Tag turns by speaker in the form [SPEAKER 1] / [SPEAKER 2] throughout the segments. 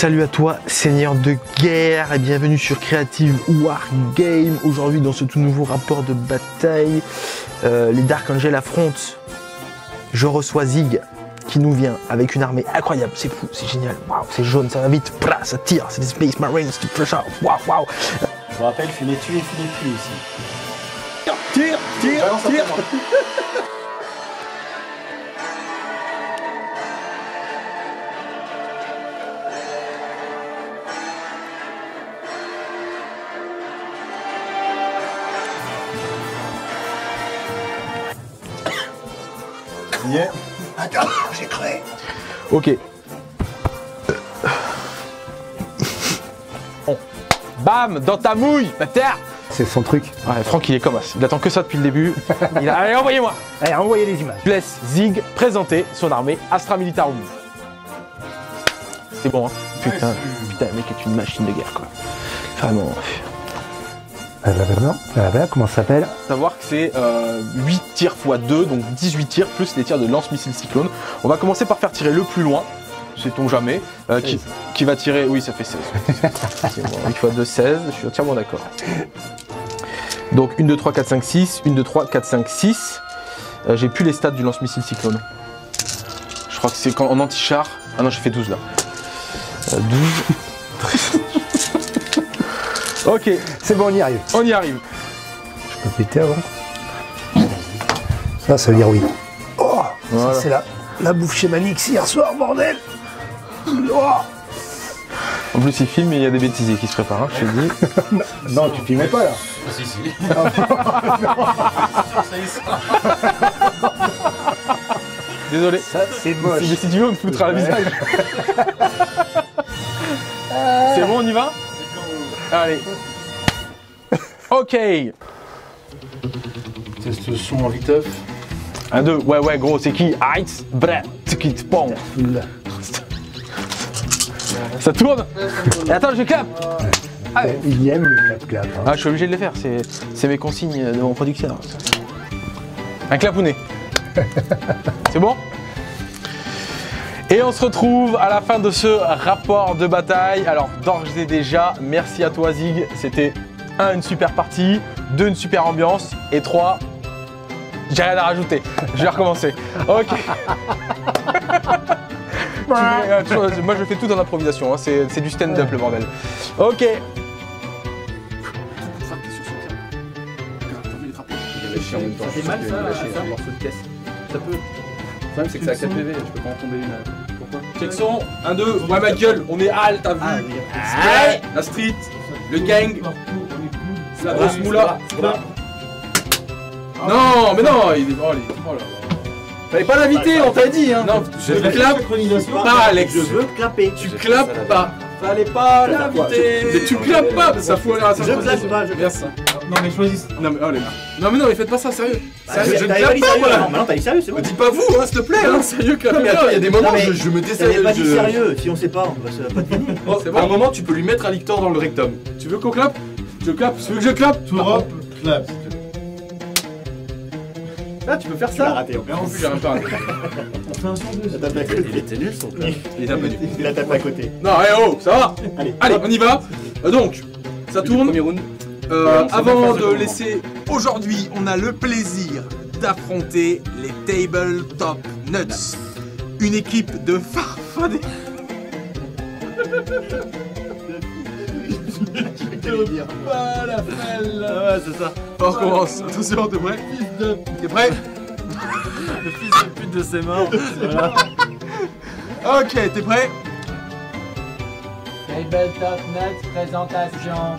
[SPEAKER 1] Salut à toi, seigneur de guerre, et bienvenue sur Creative Wargame. Aujourd'hui, dans ce tout nouveau rapport de bataille, euh, les Dark Angels affrontent. Je reçois Zig, qui nous vient avec une armée incroyable. C'est fou, c'est génial. Waouh, c'est jaune, ça va vite. Plah, ça tire, c'est des Space Marines, tout out. Waouh, waouh.
[SPEAKER 2] Je vous rappelle, filet tuer, filet tuer aussi.
[SPEAKER 1] Tire, tire, tire.
[SPEAKER 2] Yeah. Attends, j'ai créé.
[SPEAKER 1] Ok. Bon. Bam, dans ta mouille, bâtard
[SPEAKER 3] C'est son truc.
[SPEAKER 1] Ouais, Franck, il est comme ça. Il attend que ça depuis le début. Il a... Allez, envoyez-moi
[SPEAKER 3] Allez, envoyez les images.
[SPEAKER 1] Je laisse Zig présenter son armée Astra Militarum. C'est bon, hein Putain, putain, le mec est une machine de guerre, quoi. Vraiment.
[SPEAKER 3] Euh, non. Euh, comment ça s'appelle?
[SPEAKER 1] Savoir que c'est euh, 8 tirs x 2, donc 18 tirs plus les tirs de lance-missile cyclone. On va commencer par faire tirer le plus loin, sait-on jamais, euh, qui, qui va tirer. Oui, ça fait 16. C'est bon, 8 x 2, 16, je suis entièrement d'accord. Donc 1, 2, 3, 4, 5, 6, 1, 2, 3, 4, 5, 6. Euh, J'ai plus les stats du lance-missile cyclone. Je crois que c'est quand en anti-char. Ah non, j'ai fait 12 là. Euh, 12. ok,
[SPEAKER 3] C'est bon, on y arrive.
[SPEAKER 1] on y arrive.
[SPEAKER 3] Je peux péter avant Ça, ça veut dire oui. Oh
[SPEAKER 1] Voilà.
[SPEAKER 3] Ça, c'est la, la bouffe chez Manix hier soir, bordel Oh
[SPEAKER 1] En plus, il filme et il y a des bêtisiers qui se préparent, hein, je te le dis.
[SPEAKER 3] Non, tu filmais pas là.
[SPEAKER 2] Si, si.
[SPEAKER 1] Désolé.
[SPEAKER 3] Ça, c'est moche.
[SPEAKER 1] Si, si tu veux, on te foutra le visage. Allez. Ok.
[SPEAKER 2] Test le son en viteuf.
[SPEAKER 1] Un, deux. Ouais, ouais, gros, c'est qui? Heights, Tikit, Pong. Ça tourne? Et Attends, je clap
[SPEAKER 3] Il aime le clap-clap. hein.
[SPEAKER 1] Ah, je suis obligé de le faire, c'est c'est mes consignes de mon producteur. Un clapounet. C'est bon? Et on se retrouve à la fin de ce rapport de bataille. Alors, d'ores et déjà, merci à toi Zig. C'était un, une super partie, deux, une super ambiance, et trois, j'ai rien à rajouter. Je vais recommencer. Ok. Tu euh, tu- Moi, je fais tout en improvisation. hein. C'est c'est du stand-up, le bordel. Ok.
[SPEAKER 2] Ça fait mal ça, ça. Ça peut. Le problème c'est que c'est à 4 PV, je peux pas en tomber une. Pourquoi
[SPEAKER 1] Check son, 1, 2, ouais ma gueule, on est hal, t'as vu
[SPEAKER 2] Ah,
[SPEAKER 1] La street, le gang, c'est la grosse moula. Non, mais non, il est. Oh, les- oh là là. Fallait pas l'inviter, on t'a dit, hein. Non, je clappe pas, Alex.
[SPEAKER 2] Je veux clapper.
[SPEAKER 1] Tu clappes pas. Fallait pas l'inviter. Mais tu clappes pas, ça fout à la
[SPEAKER 2] Je clappe pas, je
[SPEAKER 1] Merci. Non, mais choisis. Non, mais oh les gars. Non, mais non, mais faites pas ça, sérieux.
[SPEAKER 2] Sérieux,
[SPEAKER 1] Sérieux, je ne pas,
[SPEAKER 2] sérieux
[SPEAKER 1] voilà.
[SPEAKER 2] Non, maintenant t'as dit sérieux, c'est bon.
[SPEAKER 1] Me dis pas vous, hein, s'il te plaît, hein, sérieux,
[SPEAKER 4] mais attends, il y a des moments
[SPEAKER 2] Non, mais
[SPEAKER 4] je, je me décèle.
[SPEAKER 2] pas dit
[SPEAKER 4] je-
[SPEAKER 2] sérieux, si on sait pas, on va se pas deviner.
[SPEAKER 4] Oh,
[SPEAKER 1] C'est
[SPEAKER 4] À un moment, tu peux lui mettre un lictor dans le rectum.
[SPEAKER 1] Tu veux qu'on clappe Je clappe, tu veux que je clappe
[SPEAKER 4] Europe, clap.
[SPEAKER 1] Ah, tu peux faire
[SPEAKER 2] Tu
[SPEAKER 1] ça
[SPEAKER 2] raté en plus.
[SPEAKER 1] J'ai rien fait.
[SPEAKER 2] Tapé à côté. Il était nul son plat.
[SPEAKER 1] Il est un peu nul.
[SPEAKER 2] Il a tapé à côté.
[SPEAKER 1] Non, eh oh, ça va
[SPEAKER 2] Allez,
[SPEAKER 1] Allez, on y va Euh, Donc, ça tourne.
[SPEAKER 2] Premier round.
[SPEAKER 1] Euh,
[SPEAKER 2] on
[SPEAKER 1] avant de laisser, aujourd'hui, on a le plaisir d'affronter les Tabletop Nuts, une équipe de farfadets.
[SPEAKER 2] Ah ouais, c'est ça.
[SPEAKER 1] On recommence. Attention, t'es prêt T'es prêt
[SPEAKER 2] Le fils de pute de ses morts. Voilà.
[SPEAKER 1] Ok, t'es prêt
[SPEAKER 5] Tabletop Nuts présentation.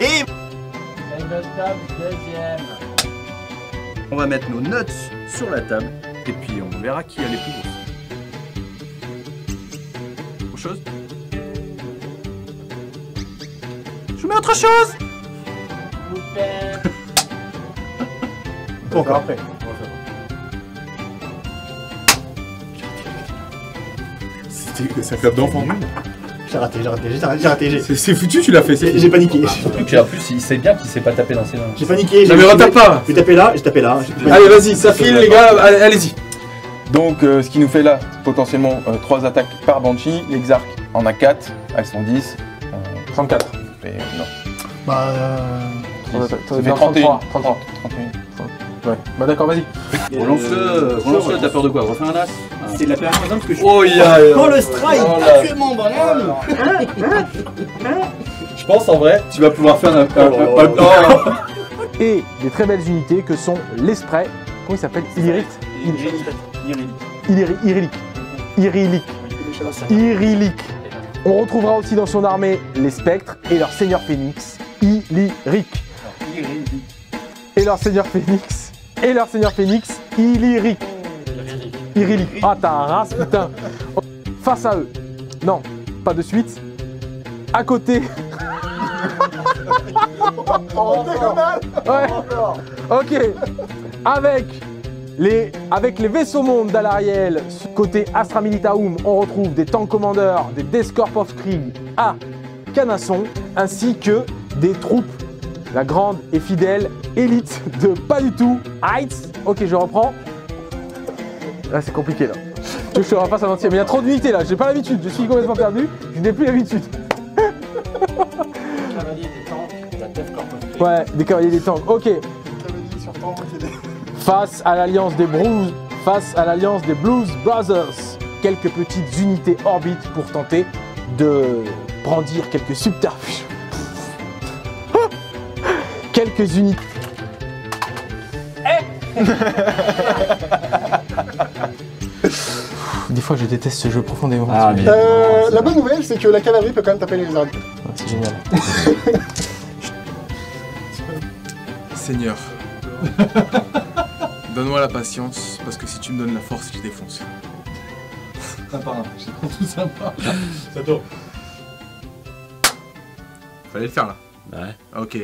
[SPEAKER 2] Et
[SPEAKER 5] Deuxième.
[SPEAKER 2] on va mettre nos nuts sur la table. Et puis on verra qui a les plus grosses. Autre chose? Je mets autre chose. Bon, encore après.
[SPEAKER 4] C'était- Ça d'enfant.
[SPEAKER 2] J'ai raté, j'ai raté, j'ai raté, j'ai raté,
[SPEAKER 4] C'est foutu, tu l'as fait.
[SPEAKER 2] j'ai j'ai paniqué.
[SPEAKER 6] Surtout qu'en plus, il sait bien qu'il sait pas taper dans ses mains.
[SPEAKER 2] J'ai paniqué.
[SPEAKER 1] Non, mais retape pas
[SPEAKER 2] J'ai tapé là, j'ai tapé là.
[SPEAKER 1] Allez, vas-y, ça file, les gars, allez- allez-y.
[SPEAKER 4] Donc, euh, ce qui nous fait là, potentiellement 3 attaques par Banshee. L'Exarch en a 4, elles sont 10.
[SPEAKER 1] 34.
[SPEAKER 4] Et, non.
[SPEAKER 3] Bah, euh,
[SPEAKER 4] Ça fait 31.
[SPEAKER 1] 33.
[SPEAKER 4] 31.
[SPEAKER 1] Ouais. Bah d'accord, vas-y.
[SPEAKER 2] Relance-le, relance-le, t'as peur de quoi? Refais un as
[SPEAKER 7] C'est la première fois que je
[SPEAKER 2] Oh, il y a.
[SPEAKER 7] Oh le strike
[SPEAKER 2] Oh là.
[SPEAKER 7] Tellement bonhomme
[SPEAKER 6] Je pense en vrai.
[SPEAKER 4] Tu vas pouvoir faire un. un-
[SPEAKER 2] Oh,
[SPEAKER 4] un-
[SPEAKER 1] Et des très belles unités que sont les sprays. Comment il s'appelle? Illyrite Illyri- Irilic. Irilic. Irilic. On retrouvera aussi dans son armée les spectres et leur seigneur phénix, Illyric. Et leur seigneur phénix. Et leur seigneur phénix, Illyric. Irilic. Ah, t'as un race, putain. Face à eux. Non, pas de suite. À côté. Ouais. Ok. Avec les, avec les vaisseaux mondes d'Alariel, côté Astra Militarum, on retrouve des tanks commandeurs, des Death Corps of Krieg à Canasson, ainsi que des troupes, la grande et fidèle élite de pas du tout Heights. Ok, je reprends. Là, c'est compliqué là. Je te repasse à mentir, mais il y a trop d'unités là, j'ai pas l'habitude, je suis complètement perdu, je n'ai plus l'habitude. Ouais, des cavaliers des tanks, ok. Face à l'alliance des Blues, face à l'alliance des Blues Brothers, quelques petites unités orbites pour tenter de brandir quelques subterfuges. quelques unités. Des fois, je déteste ce jeu profondément.
[SPEAKER 6] Ah, mais-
[SPEAKER 8] Euh, la bonne nouvelle, c'est que la cavalerie peut quand même taper les armes.
[SPEAKER 1] C'est génial.
[SPEAKER 9] Seigneur, donne-moi la patience, parce que si tu me donnes la force, je défonce.
[SPEAKER 4] Un par un. Tout sympa. Ça tourne.
[SPEAKER 9] Fallait le faire là.
[SPEAKER 6] Ouais.
[SPEAKER 9] Ok,